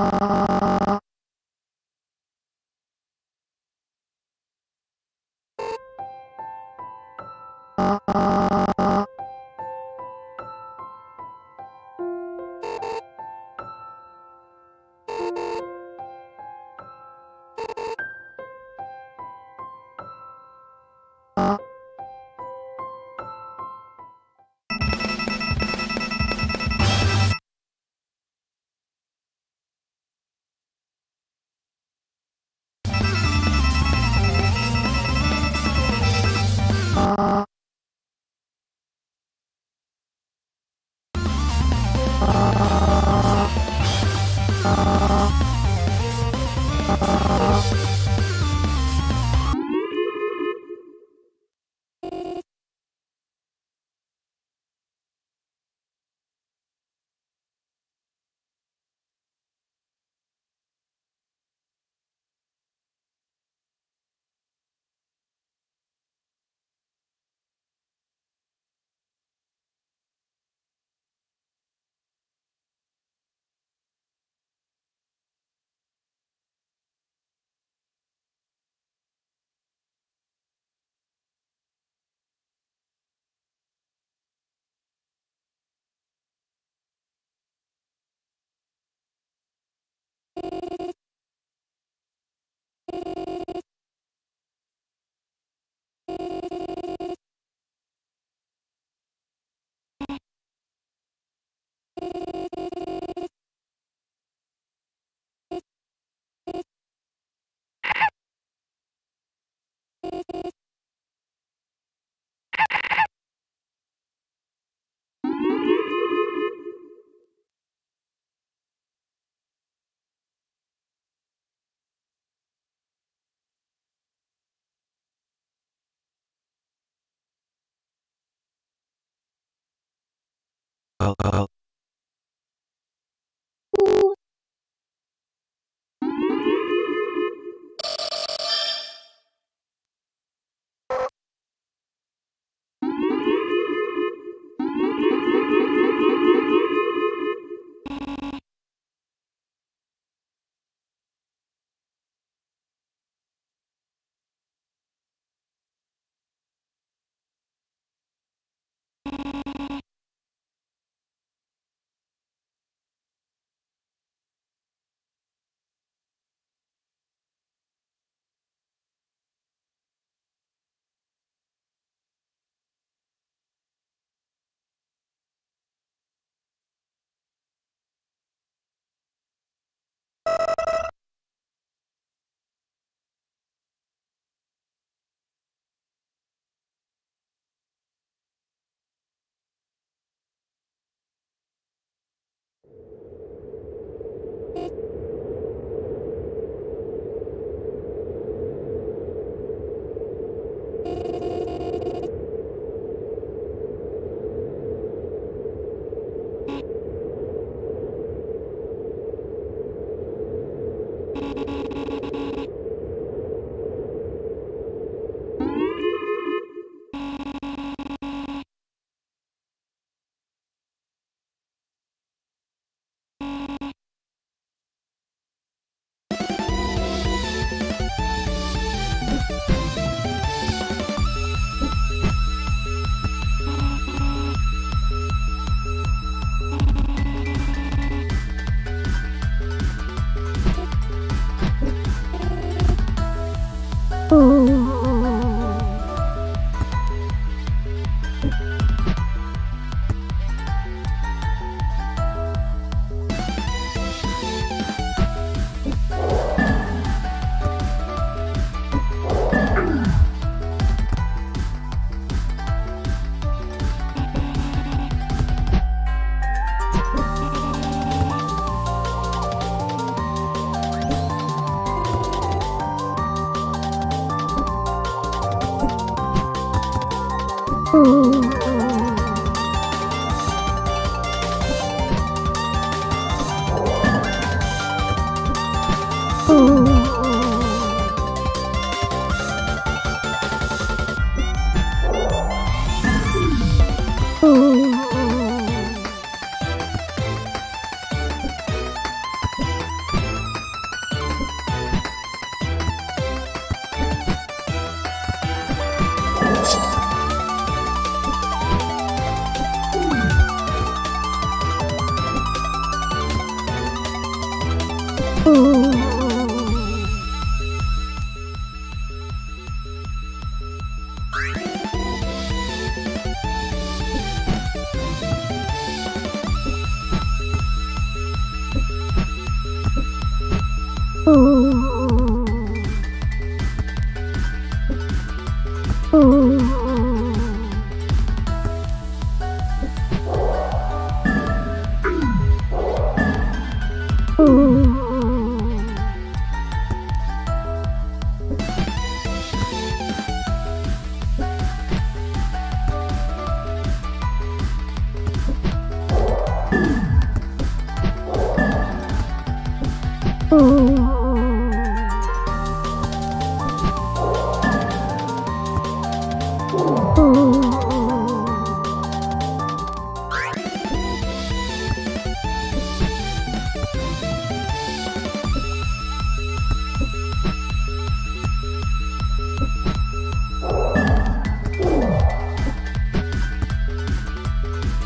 Uh... well, well.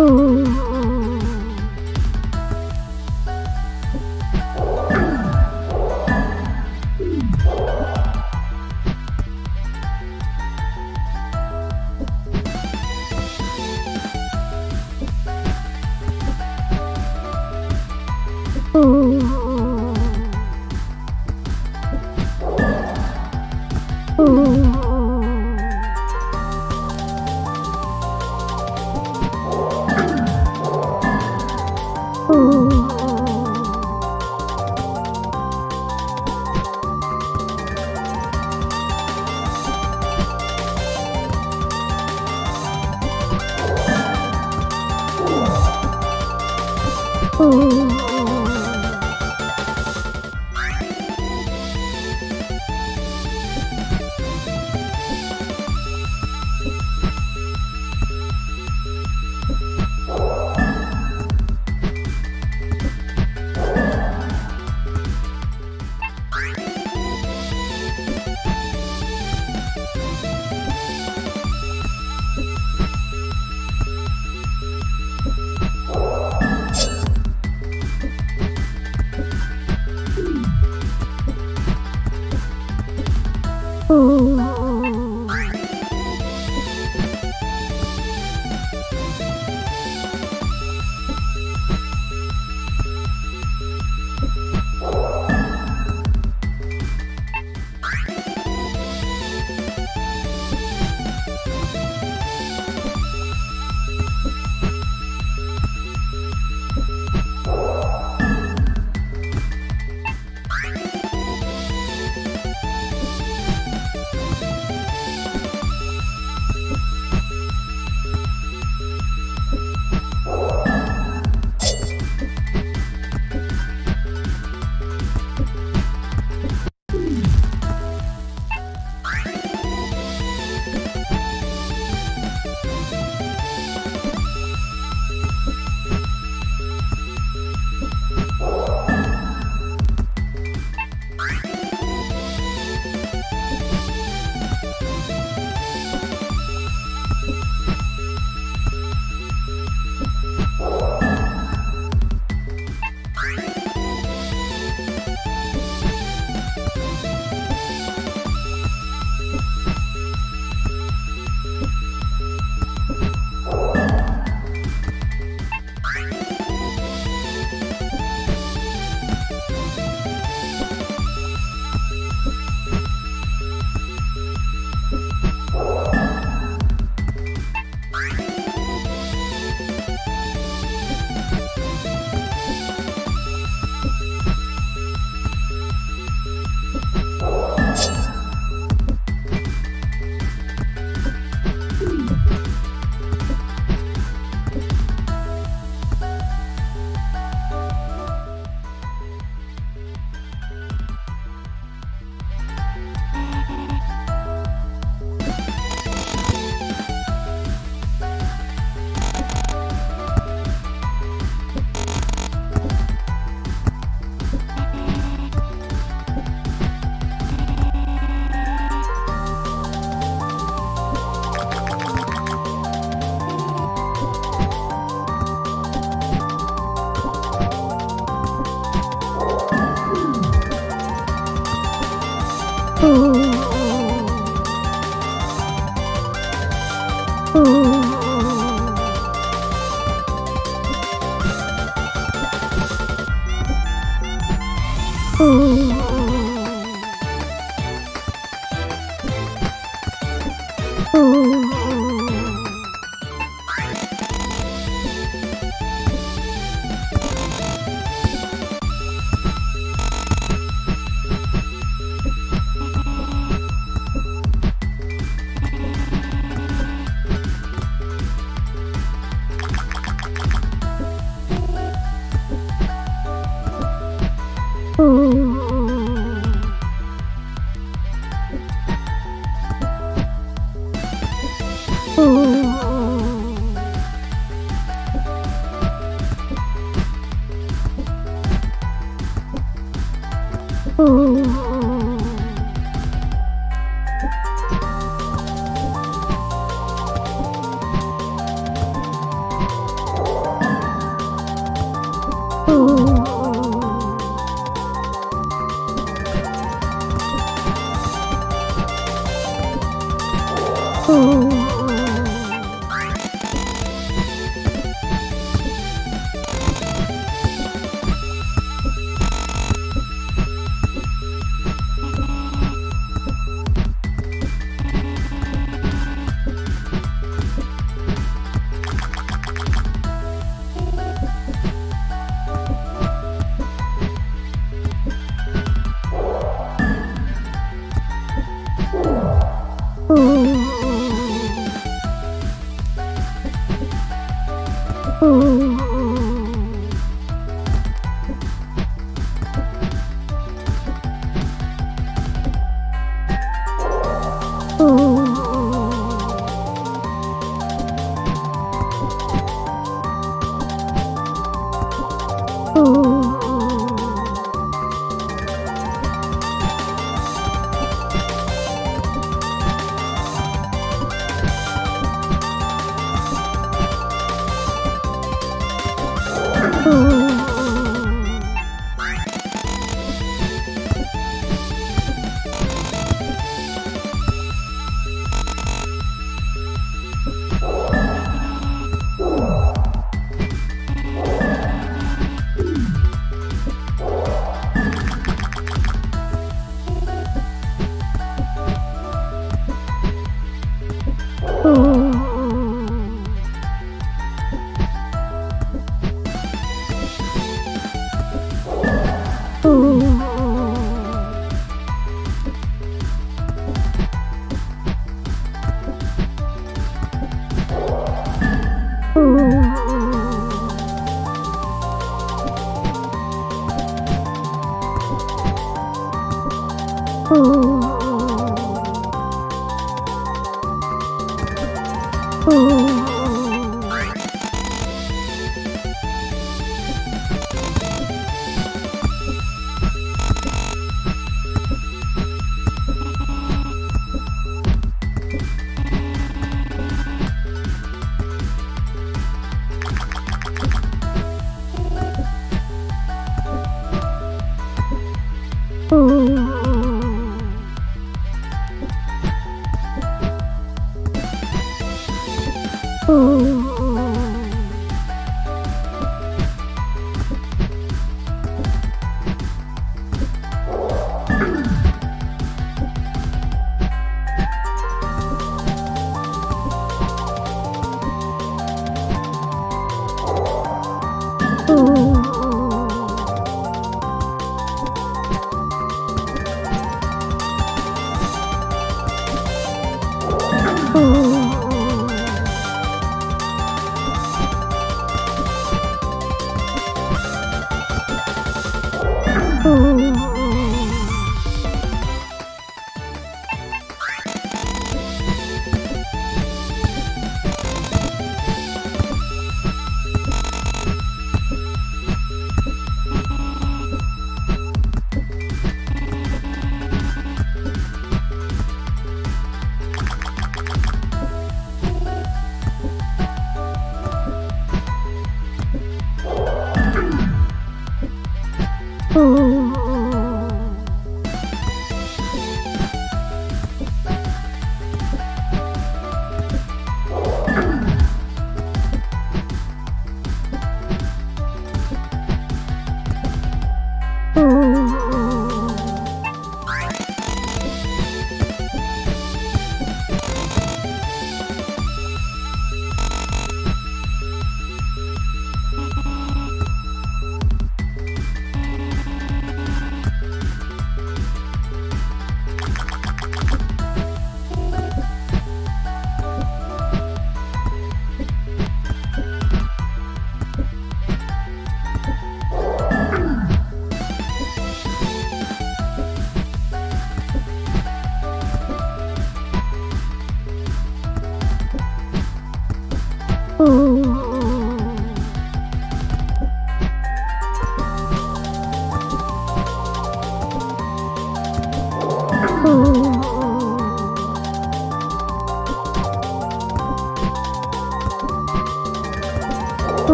Ooh.